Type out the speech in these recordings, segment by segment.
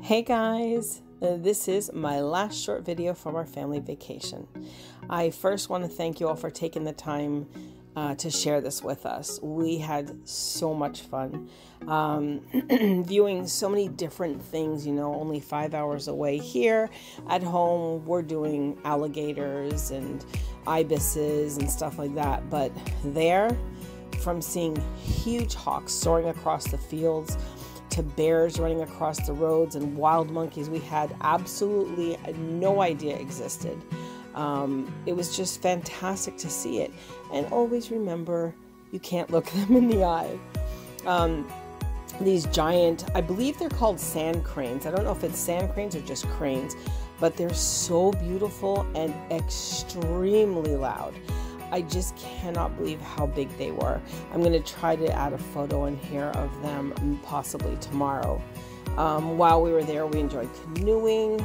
Hey guys, uh, this is my last short video from our family vacation. I first want to thank you all for taking the time uh, to share this with us. We had so much fun um, viewing so many different things, you know, only five hours away. Here at home, we're doing alligators and ibises and stuff like that, but there, from seeing huge hawks soaring across the fields to bears running across the roads and wild monkeys we had absolutely no idea existed. Um, it was just fantastic to see it. And always remember, you can't look them in the eye. Um, these giant, I believe they're called sand cranes. I don't know if it's sand cranes or just cranes, but they're so beautiful and extremely loud. I just cannot believe how big they were. I'm going to try to add a photo in here of them possibly tomorrow. Um, while we were there, we enjoyed canoeing,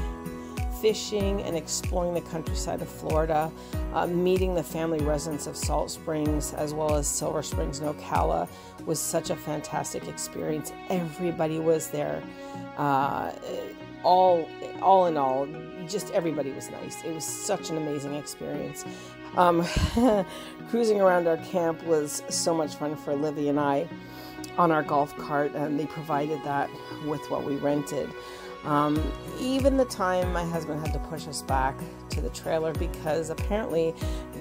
fishing, and exploring the countryside of Florida, uh, meeting the family residents of Salt Springs as well as Silver Springs and Ocala was such a fantastic experience. Everybody was there. Uh, all, all in all, just everybody was nice. It was such an amazing experience. Um, cruising around our camp was so much fun for Livy and I on our golf cart, and they provided that with what we rented. Um, even the time my husband had to push us back to the trailer because apparently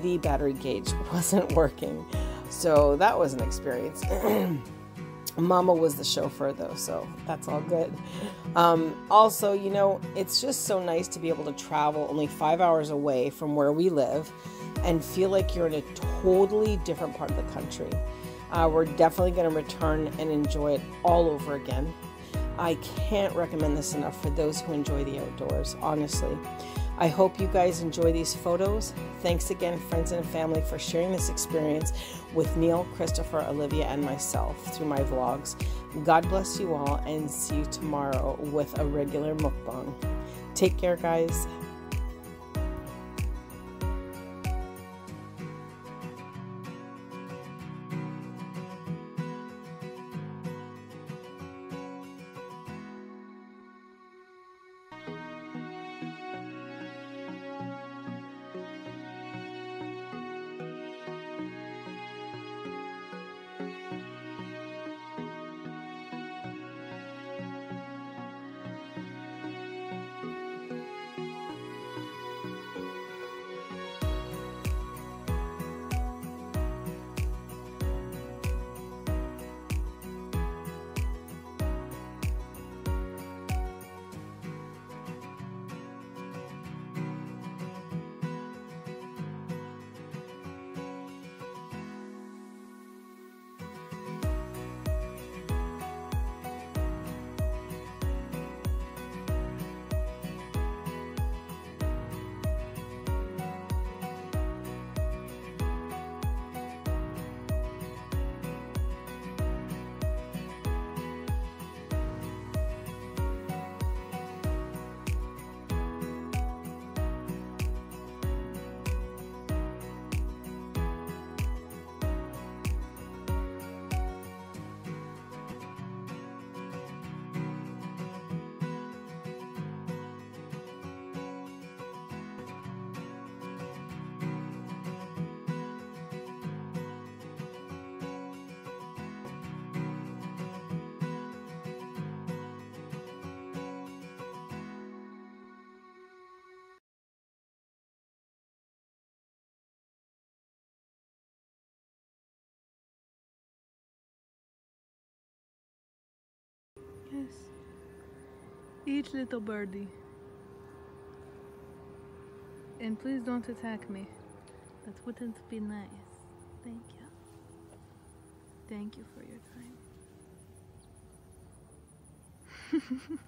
the battery gauge wasn't working. So that was an experience. Mama was the chauffeur though, so that's all good. Um, also, you know, it's just so nice to be able to travel only five hours away from where we live and feel like you're in a totally different part of the country. Uh, we're definitely going to return and enjoy it all over again. I can't recommend this enough for those who enjoy the outdoors, honestly. I hope you guys enjoy these photos. Thanks again, friends and family, for sharing this experience with Neil, Christopher, Olivia, and myself through my vlogs. God bless you all and see you tomorrow with a regular mukbang. Take care, guys. Eat, little birdie. And please don't attack me. That wouldn't be nice. Thank you. Thank you for your time.